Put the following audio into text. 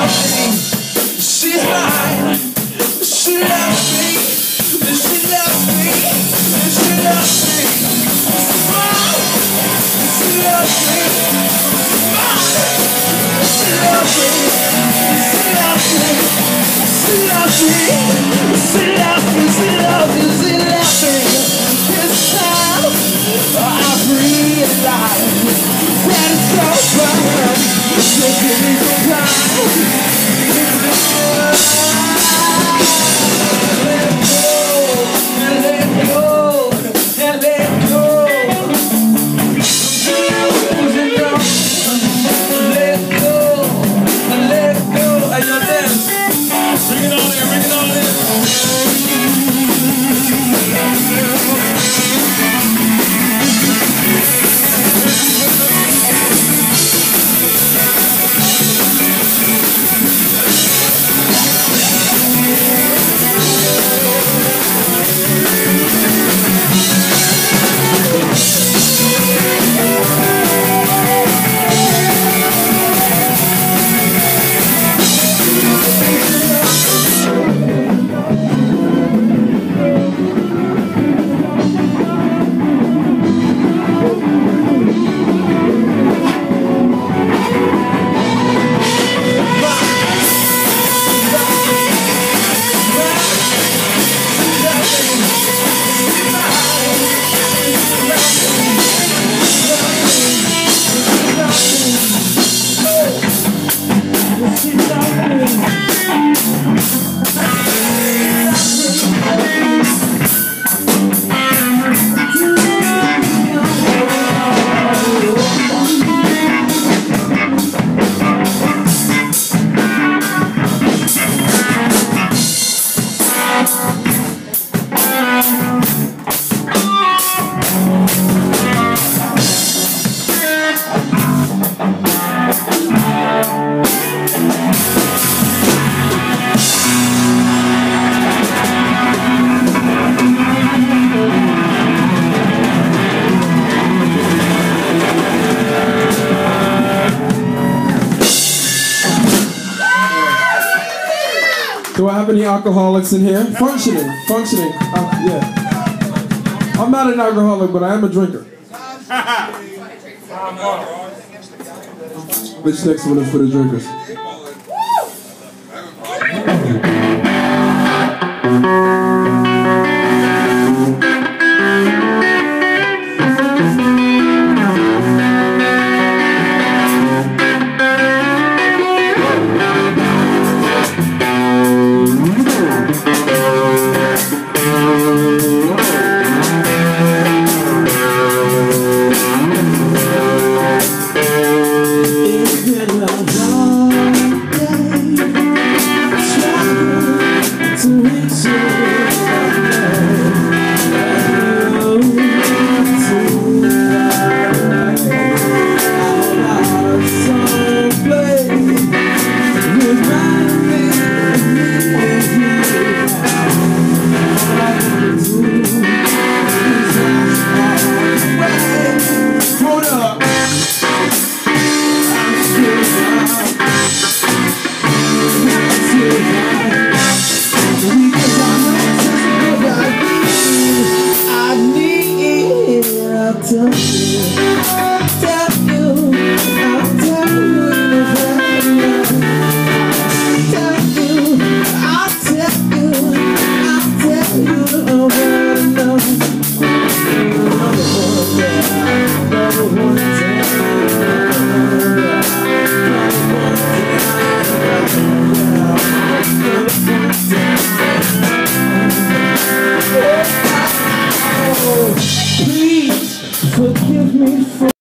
loving. She's. She loves me. She loves me. She loves me. She loves me. She loves me. She loves me. She loves me. it on there. Have any alcoholics in here? Functioning, functioning. Uh, yeah. I'm not an alcoholic, but I am a drinker. Which next one is for the drinkers.